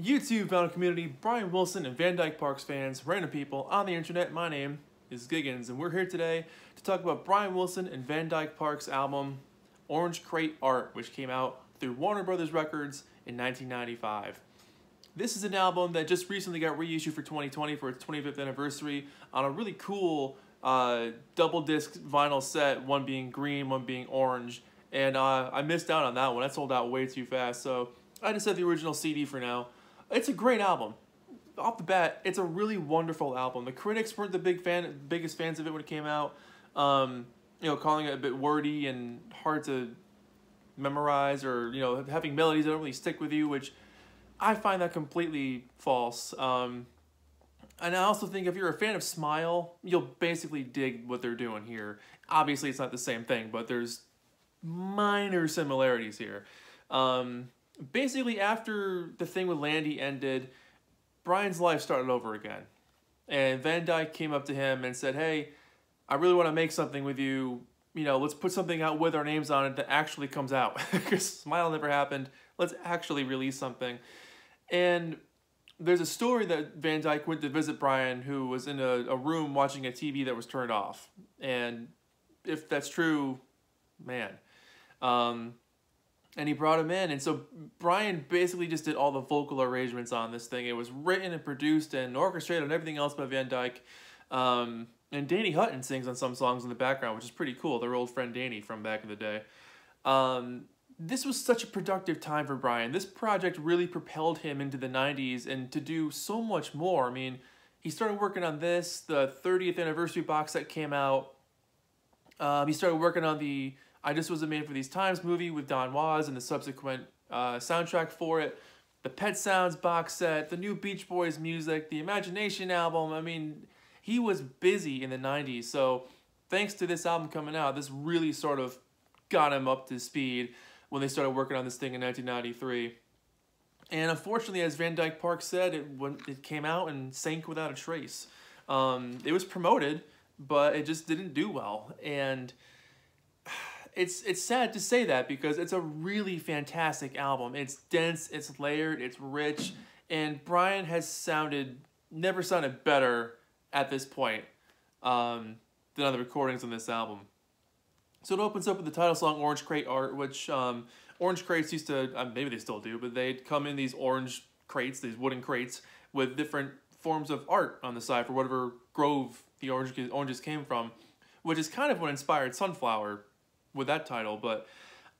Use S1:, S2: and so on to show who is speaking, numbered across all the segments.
S1: YouTube vinyl community, Brian Wilson and Van Dyke Parks fans, random people on the internet, my name is Giggens, and we're here today to talk about Brian Wilson and Van Dyke Parks' album, Orange Crate Art, which came out through Warner Brothers Records in 1995. This is an album that just recently got reissued for 2020 for its 25th anniversary on a really cool uh, double disc vinyl set, one being green, one being orange, and uh, I missed out on that one. That sold out way too fast, so I just have the original CD for now. It's a great album. Off the bat, it's a really wonderful album. The critics weren't the big fan, biggest fans of it when it came out. Um, you know, calling it a bit wordy and hard to memorize, or you know, having melodies that don't really stick with you, which I find that completely false. Um, and I also think if you're a fan of Smile, you'll basically dig what they're doing here. Obviously, it's not the same thing, but there's minor similarities here. Um, basically after the thing with Landy ended, Brian's life started over again. And Van Dyke came up to him and said, hey, I really want to make something with you. You know, let's put something out with our names on it that actually comes out. Because Smile never happened. Let's actually release something. And there's a story that Van Dyke went to visit Brian, who was in a, a room watching a TV that was turned off. And if that's true, man. Um, and he brought him in. And so Brian basically just did all the vocal arrangements on this thing. It was written and produced and orchestrated and everything else by Van Dyke. Um, and Danny Hutton sings on some songs in the background, which is pretty cool. Their old friend Danny from back in the day. Um, this was such a productive time for Brian. This project really propelled him into the 90s and to do so much more. I mean, he started working on this, the 30th anniversary box that came out. Um, he started working on the I Just Wasn't Made for These Times movie with Don Was and the subsequent uh, soundtrack for it, the Pet Sounds box set, the new Beach Boys music, the Imagination album. I mean, he was busy in the 90s. So thanks to this album coming out, this really sort of got him up to speed when they started working on this thing in 1993. And unfortunately, as Van Dyke Park said, it, it came out and sank without a trace. Um, it was promoted, but it just didn't do well. And it's it's sad to say that because it's a really fantastic album. It's dense, it's layered, it's rich, and Brian has sounded never sounded better at this point um, than on the recordings on this album. So it opens up with the title song "Orange Crate Art," which um, orange crates used to uh, maybe they still do, but they'd come in these orange crates, these wooden crates with different forms of art on the side for whatever grove the orange, oranges came from, which is kind of what inspired Sunflower with that title, but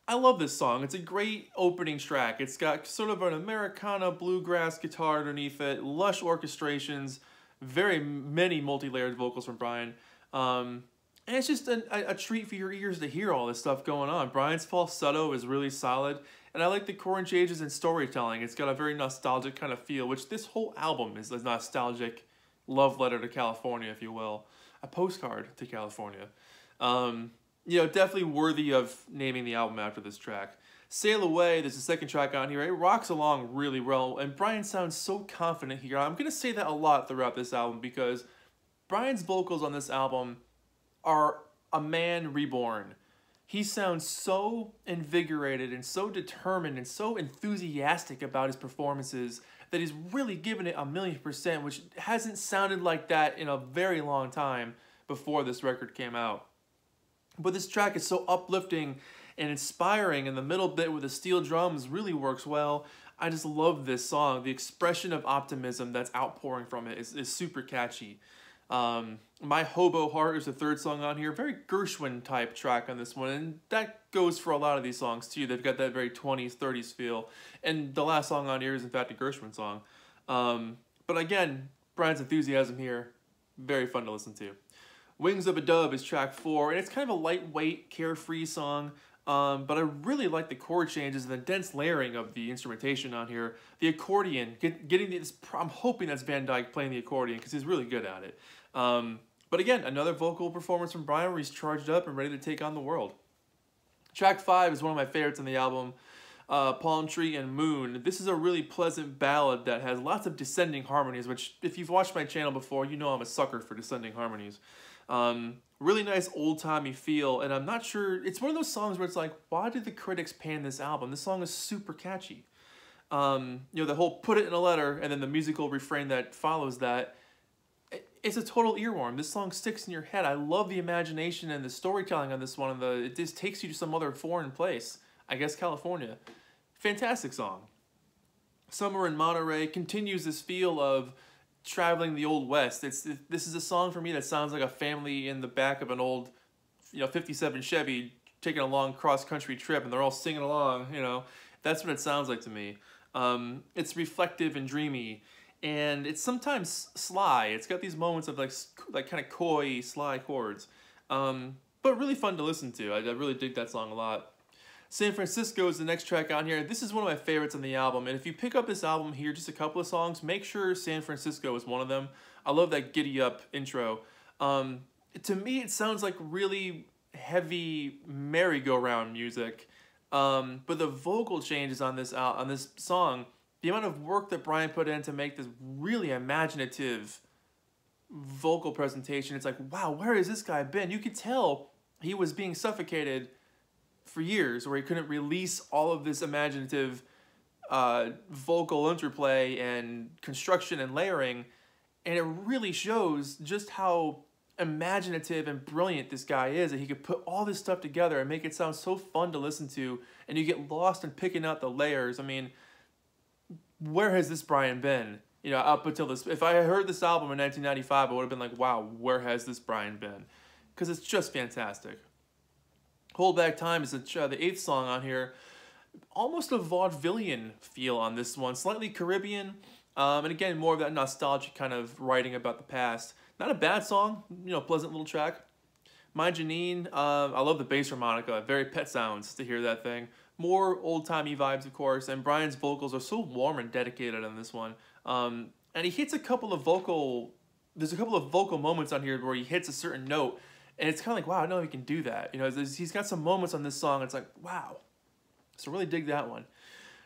S1: I love this song. It's a great opening track. It's got sort of an Americana bluegrass guitar underneath it, lush orchestrations, very many multi-layered vocals from Brian. Um, and it's just a, a, treat for your ears to hear all this stuff going on. Brian's falsetto is really solid, and I like the chord changes and storytelling. It's got a very nostalgic kind of feel, which this whole album is a nostalgic love letter to California, if you will. A postcard to California. Um, you know, definitely worthy of naming the album after this track. Sail Away, there's a second track on here. It rocks along really well, and Brian sounds so confident here. I'm going to say that a lot throughout this album because Brian's vocals on this album are a man reborn. He sounds so invigorated and so determined and so enthusiastic about his performances that he's really given it a million percent, which hasn't sounded like that in a very long time before this record came out. But this track is so uplifting and inspiring, and the middle bit with the steel drums really works well. I just love this song. The expression of optimism that's outpouring from it is, is super catchy. Um, My Hobo Heart is the third song on here. Very Gershwin type track on this one, and that goes for a lot of these songs too. They've got that very 20s, 30s feel. And the last song on here is in fact a Gershwin song. Um, but again, Brian's enthusiasm here, very fun to listen to. Wings of a Dove is track four, and it's kind of a lightweight, carefree song. Um, but I really like the chord changes and the dense layering of the instrumentation on here. The accordion, get, getting this, I'm hoping that's Van Dyke playing the accordion because he's really good at it. Um, but again, another vocal performance from Brian where he's charged up and ready to take on the world. Track five is one of my favorites on the album, uh, Palm Tree and Moon. This is a really pleasant ballad that has lots of descending harmonies, which if you've watched my channel before, you know I'm a sucker for descending harmonies. Um, really nice old-timey feel, and I'm not sure, it's one of those songs where it's like, why did the critics pan this album? This song is super catchy. Um, you know, the whole put it in a letter and then the musical refrain that follows that. It's a total earworm. This song sticks in your head. I love the imagination and the storytelling on this one. And the it just takes you to some other foreign place. I guess California. Fantastic song. Summer in Monterey continues this feel of traveling the old west. It's this is a song for me that sounds like a family in the back of an old, you know, 57 Chevy taking a long cross country trip and they're all singing along, you know. That's what it sounds like to me. Um, it's reflective and dreamy and it's sometimes sly. It's got these moments of like like kind of coy, sly chords. Um, but really fun to listen to. I, I really dig that song a lot. San Francisco is the next track on here. This is one of my favorites on the album, and if you pick up this album here, just a couple of songs, make sure San Francisco is one of them. I love that giddy up intro. Um, to me, it sounds like really heavy merry-go-round music, um, but the vocal changes on this out on this song, the amount of work that Brian put in to make this really imaginative vocal presentation, it's like, wow, where has this guy been? You could tell he was being suffocated for years where he couldn't release all of this imaginative uh, vocal interplay and construction and layering. And it really shows just how imaginative and brilliant this guy is that he could put all this stuff together and make it sound so fun to listen to and you get lost in picking out the layers. I mean, where has this Brian been? You know, up until this, if I heard this album in 1995, I would have been like, wow, where has this Brian been? Because it's just fantastic. Hold Back Time is the, uh, the eighth song on here. Almost a vaudevillian feel on this one, slightly Caribbean, um, and again, more of that nostalgic kind of writing about the past. Not a bad song, you know, pleasant little track. My Jeanine, uh, I love the bass harmonica, very pet sounds to hear that thing. More old-timey vibes, of course, and Brian's vocals are so warm and dedicated on this one. Um, and he hits a couple of vocal, there's a couple of vocal moments on here where he hits a certain note and it's kind of like, wow, I know he can do that. You know, he's got some moments on this song. It's like, wow. So really dig that one.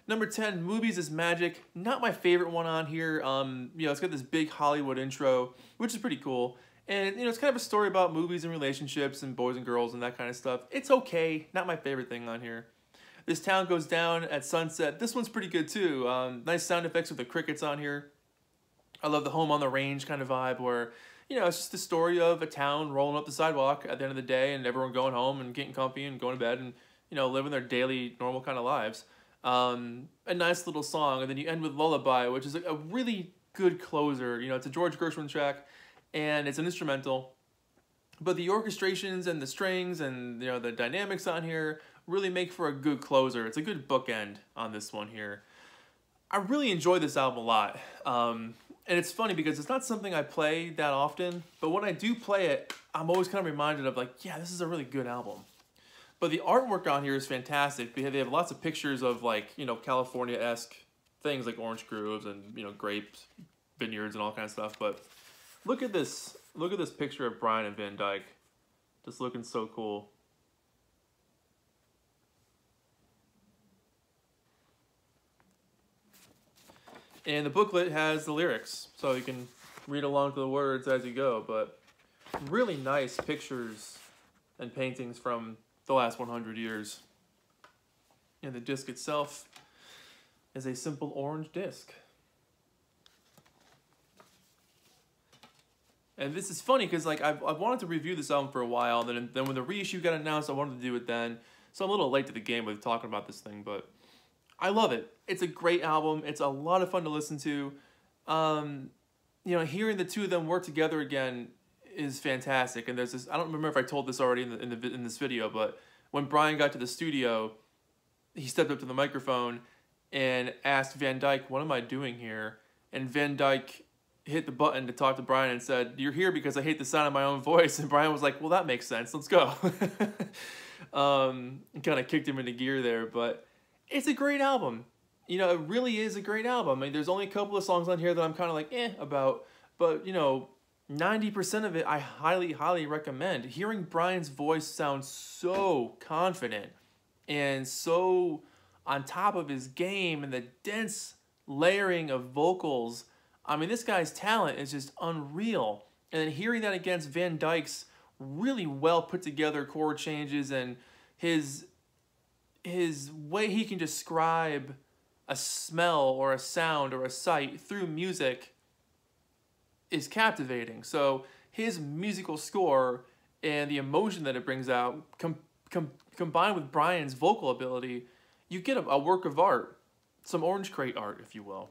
S1: Number 10, Movies is Magic. Not my favorite one on here. Um, you know, it's got this big Hollywood intro, which is pretty cool. And, you know, it's kind of a story about movies and relationships and boys and girls and that kind of stuff. It's okay. Not my favorite thing on here. This Town Goes Down at Sunset. This one's pretty good, too. Um, nice sound effects with the crickets on here. I love the home on the range kind of vibe where you know, it's just the story of a town rolling up the sidewalk at the end of the day and everyone going home and getting comfy and going to bed and, you know, living their daily normal kind of lives. Um, a nice little song. And then you end with Lullaby, which is a, really good closer. You know, it's a George Gershwin track and it's an instrumental. But the orchestrations and the strings and, you know, the dynamics on here really make for a good closer. It's a good bookend on this one here. I really enjoy this album a lot. Um, and it's funny because it's not something I play that often, but when I do play it, I'm always kind of reminded of like, yeah, this is a really good album. But the artwork on here is fantastic. They have lots of pictures of like, you know, California-esque things like orange groves and, you know, grapes, vineyards and all kinds of stuff. But look at this, look at this picture of Brian and Van Dyke. Just looking so cool. And the booklet has the lyrics, so you can read along to the words as you go. But really nice pictures and paintings from the last 100 years. And the disc itself is a simple orange disc. And this is funny because like I've, I've wanted to review this album for a while, and then, then when the reissue got announced, I wanted to do it then. So I'm a little late to the game with talking about this thing, but I love it. It's a great album. It's a lot of fun to listen to. Um, you know, hearing the two of them work together again is fantastic. And there's this, I don't remember if I told this already in, the, in, the, in this video, but when Brian got to the studio, he stepped up to the microphone and asked Van Dyke, what am I doing here? And Van Dyke hit the button to talk to Brian and said, you're here because I hate the sound of my own voice. And Brian was like, well, that makes sense. Let's go. um, kind of kicked him into gear there. But it's a great album. You know, it really is a great album. I mean, there's only a couple of songs on here that I'm kind of like, eh, about. But, you know, 90% of it I highly, highly recommend. Hearing Brian's voice sound so confident and so on top of his game and the dense layering of vocals. I mean, this guy's talent is just unreal. And then hearing that against Van Dyke's really well put together chord changes and his his way he can describe a smell or a sound or a sight through music is captivating. So his musical score and the emotion that it brings out com- com- combined with Brian's vocal ability, you get a, a work of art, some orange crate art, if you will.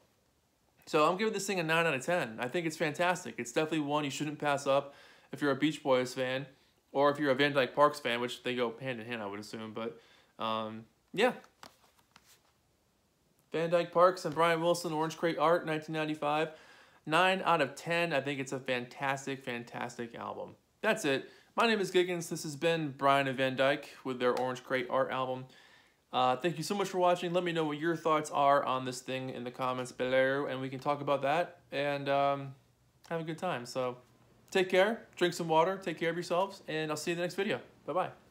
S1: So I'm giving this thing a 9 out of 10. I think it's fantastic. It's definitely one you shouldn't pass up if you're a Beach Boys fan or if you're a Van Dyke Parks fan, which they go hand in hand, I would assume. But um, yeah. Van Dyke Parks and Brian Wilson, Orange Crate Art, 1995. 9 out of 10. I think it's a fantastic, fantastic album. That's it. My name is Giggens. This has been Brian and Van Dyke with their Orange Crate Art album. Uh, thank you so much for watching. Let me know what your thoughts are on this thing in the comments below, and we can talk about that and um, have a good time. So take care, drink some water, take care of yourselves, and I'll see you in the next video. Bye-bye.